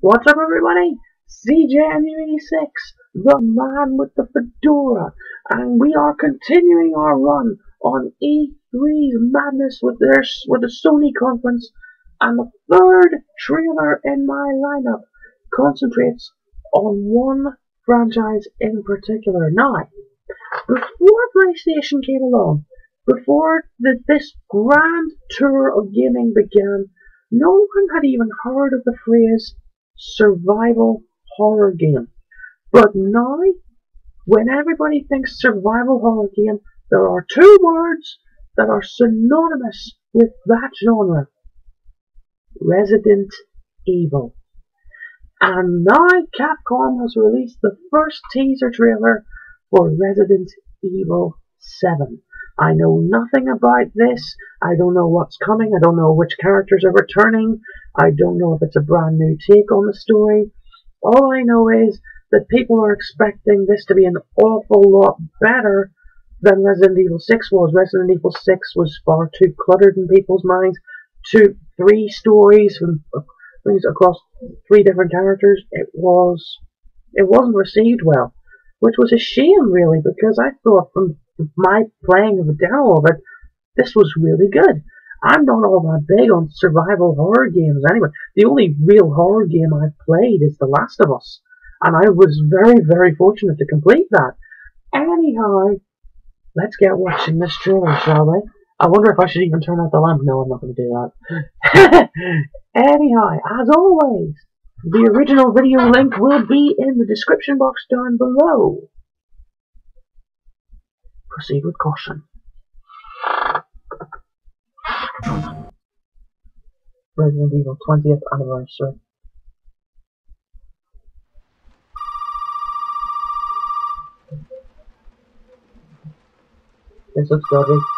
What's up, everybody? CJ86, the man with the fedora, and we are continuing our run on E3's madness with their with the Sony conference, and the third trailer in my lineup concentrates on one franchise in particular. Now, before PlayStation came along, before the, this grand tour of gaming began, no one had even heard of the phrase survival horror game. But now, when everybody thinks survival horror game, there are two words that are synonymous with that genre. Resident Evil. And now Capcom has released the first teaser trailer for Resident Evil 7. I know nothing about this. I don't know what's coming. I don't know which characters are returning. I don't know if it's a brand new take on the story. All I know is that people are expecting this to be an awful lot better than Resident Evil 6 was. Resident Evil 6 was far too cluttered in people's minds. Two, three stories from uh, things across three different characters. It was, it wasn't received well, which was a shame really because I thought from my playing of the demo of it, this was really good. I'm not all that big on survival horror games anyway. The only real horror game I've played is The Last of Us, and I was very, very fortunate to complete that. Anyhow, let's get watching this trailer, shall we? I wonder if I should even turn out the lamp. No, I'm not going to do that. Anyhow, as always, the original video link will be in the description box down below proceed with caution. Resident Evil 20th anniversary. This looks dodgy.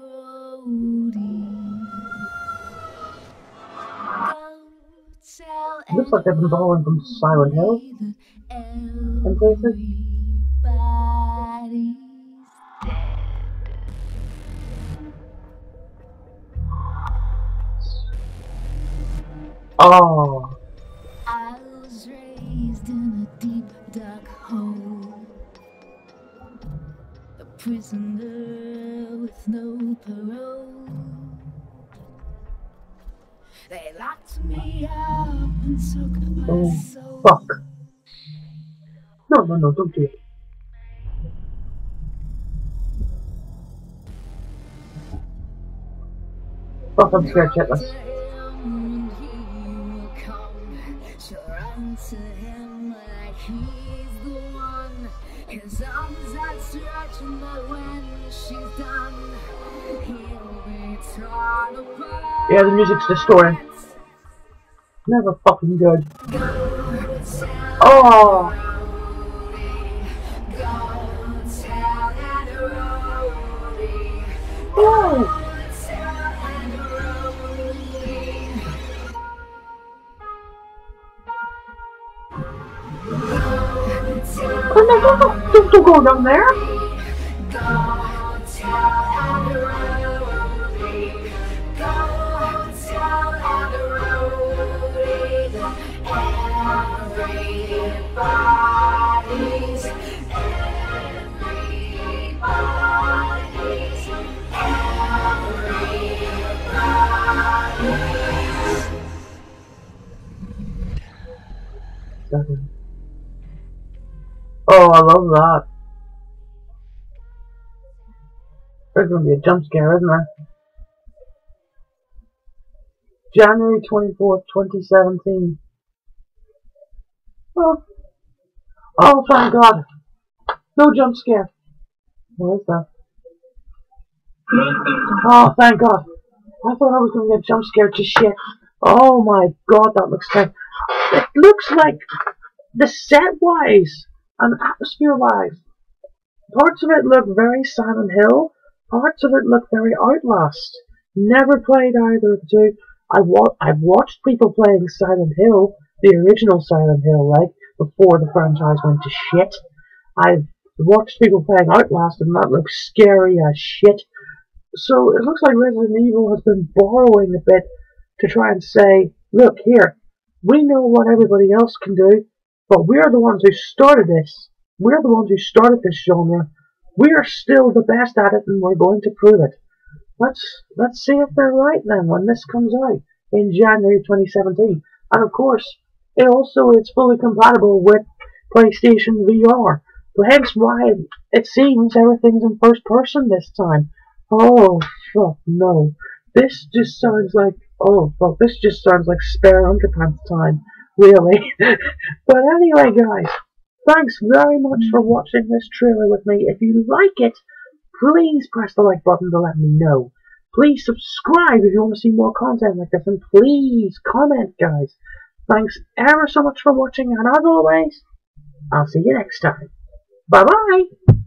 Looks like they've been borrowing from Silent Hill places. Oh. I was raised in a deep dark hole. A prisoner with no parole. They locked me up and took my oh, soul. Fuck. No, no, no, don't do it. Fuck, I'm scared shitless. His arms outstretched, but when she's done, he'll be. Yeah, the music's distorting. Never fucking good. Oh! Oh! Oh no, don't, don't, don't go down there! Oh, I love that. There's gonna be a jump scare, isn't there? January 24th, 2017. Oh. Oh, thank God. No jump scare. What is that? Oh, thank God. I thought I was going to get jump scared to shit. Oh my God, that looks terrible. It looks like the set-wise and atmosphere-wise. Parts of it look very Silent Hill. Parts of it look very Outlast. Never played either of the two. I wa- I've watched people playing Silent Hill, the original Silent Hill, like, before the franchise went to shit. I've watched people playing Outlast and that looks scary as shit. So it looks like Resident Evil has been borrowing a bit to try and say, look here, we know what everybody else can do, but we're the ones who started this. We're the ones who started this genre. We are still the best at it and we're going to prove it. Let's let's see if they're right then when this comes out in January 2017. And of course, it also it's fully compatible with PlayStation VR. Hence why it seems everything's in first person this time. Oh, fuck, no. This just sounds like, oh, fuck, this just sounds like spare underpants time, really. but anyway, guys, thanks very much for watching this trailer with me. If you like it, please press the like button to let me know. Please subscribe if you want to see more content like this, and please comment, guys. Thanks ever so much for watching, and as always, I'll see you next time. Bye bye!